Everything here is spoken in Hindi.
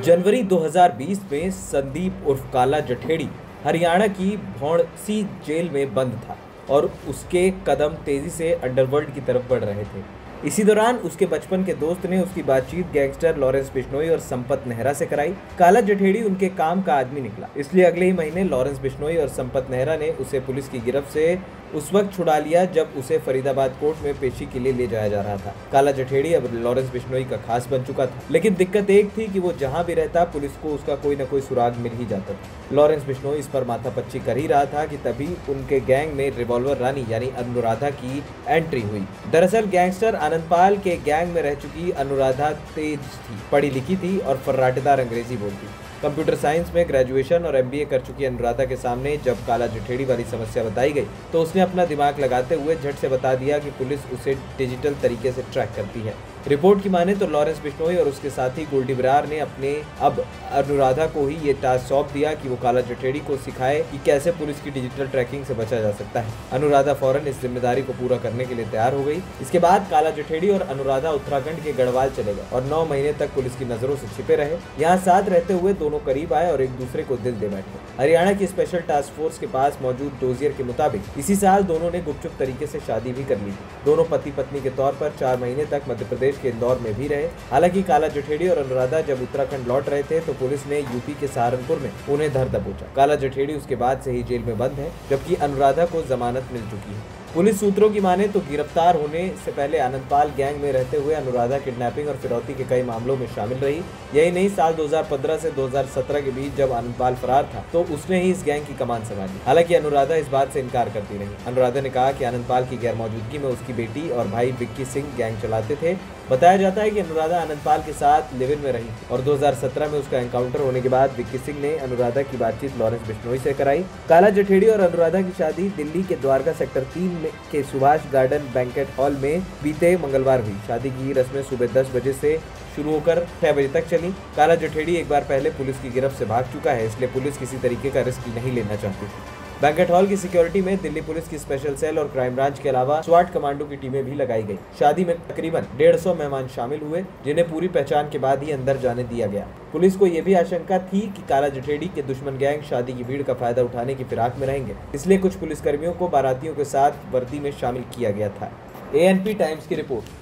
जनवरी 2020 में संदीप उर्फ़ काला जठेड़ी हरियाणा की भौणसी जेल में बंद था और उसके कदम तेज़ी से अंडरवर्ल्ड की तरफ़ बढ़ रहे थे। इसी दौरान उसके बचपन के दोस्त ने उसकी बातचीत गैंगस्टर लॉरेंस बिश्नोई और संपत नेहरा से कराई। काला जठेड़ी उनके काम का आदमी निकला। इसलिए अगले ही महीने लॉरेंस बिश्नोई और संपत नेहरा ने उसे पुलिस की गिरफ्त से उस वक्त छुड़ा लिया जब उसे फरीदाबाद कोर्ट में पेशी के लिए ले जाया जा रहा था। काला जठेड़ी अब लॉरेंस बिश्नोई का खास बन चुका था। लेकिन दिक्कत एक थी कि वो जहाँ भी रहता, पुलिस को उसका कोई न कोई सुराग मिल ही जाता था। लॉरेंस बिश्नोई इस पर माथापच्ची कर ही रहा था कि तभी उनके गैंग में रिवॉल्वर रानी यानी अनुराधा की एंट्री हुई। दरअसल गैंगस्टर आनंदपाल के गैंग में रह चुकी अनुराधा तेज थी, पढ़ी लिखी थी और फर्राटेदार अंग्रेज़ी बोलती कंप्यूटर साइंस में ग्रेजुएशन और एमबीए कर चुकी अनुराधा के सामने जब काला जठेड़ी वाली समस्या बताई गई तो उसने अपना दिमाग लगाते हुए झट से बता दिया कि पुलिस उसे डिजिटल तरीके से ट्रैक करती है। रिपोर्ट की माने तो लॉरेंस बिश्नोई और उसके साथी गोल्डी बरार ने अपने अब अनुराधा को ही ये टास्क सौंप दिया कि वो काला जठेड़ी को सिखाए कि कैसे पुलिस की डिजिटल ट्रैकिंग से बचा जा सकता है। अनुराधा फ़ौरन इस ज़िम्मेदारी को पूरा करने के लिए तैयार हो गई। इसके बाद काला जठेड़ी और अनुराधा उत्तराखंड के गढ़वाल चले गए और नौ महीने तक पुलिस की नज़रों से छिपे रहे। यहाँ साथ रहते हुए दोनों करीब आए और एक दूसरे को दिल दे बैठे। हरियाणा की स्पेशल टास्क फोर्स के पास मौजूद डोजियर के मुताबिक इसी साल दोनों ने गुपचुप तरीके से शादी भी कर ली दोनों पति पत्नी के तौर पर चार महीने तक मध्य प्रदेश के इंदौर में भी रहे। हालाँकि काला जठेड़ी और अनुराधा जब उत्तराखंड लौट रहे थे तो पुलिस ने यूपी के सहारनपुर में उन्हें धर दबोचा। काला जठेड़ी उसके बाद से ही जेल में बंद है, जबकि अनुराधा को जमानत मिल चुकी है। पुलिस सूत्रों की माने तो गिरफ़्तार होने से पहले आनंदपाल गैंग में रहते हुए अनुराधा किडनैपिंग और फिरौती के कई मामलों में शामिल रही। यही नहीं, साल 2015 से 2017 के बीच जब आनंदपाल फरार था तो उसने ही इस गैंग की कमान संभाली। हालाँकि अनुराधा इस बात से इनकार करती रही। अनुराधा ने कहा कि आनंदपाल की गैर मौजूदगी में उसकी बेटी और भाई बिक्की सिंह गैंग चलाते थे। बताया जाता है कि अनुराधा आनंदपाल के साथ लिव इन में रही और 2017 में उसका एनकाउंटर होने के बाद विक्की सिंह ने अनुराधा की बातचीत लॉरेंस बिश्नोई से कराई। काला जठेड़ी और अनुराधा की शादी दिल्ली के द्वारका सेक्टर तीन के सुभाष गार्डन बैंकेट हॉल में बीते मंगलवार हुई। शादी की रस्में सुबह दस बजे से शुरू होकर छह बजे तक चली। काला जठेड़ी एक बार पहले पुलिस की गिरफ्त से भाग चुका है, इसलिए पुलिस किसी तरीके का रिस्क नहीं लेना चाहती थी। बैंकेट हॉल की सिक्योरिटी में दिल्ली पुलिस की स्पेशल सेल और क्राइम ब्रांच के अलावा स्वाट कमांडो की टीमें भी लगाई गई। शादी में तकरीबन डेढ़ सौ मेहमान शामिल हुए, जिन्हें पूरी पहचान के बाद ही अंदर जाने दिया गया। पुलिस को यह भी आशंका थी कि काला जठेड़ी के दुश्मन गैंग शादी की भीड़ का फ़ायदा उठाने की फिराक में रहेंगे। इसलिए कुछ पुलिसकर्मियों को बारातियों के साथ वर्दी में शामिल किया गया था। एएनपी टाइम्स की रिपोर्ट।